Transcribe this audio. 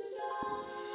Star.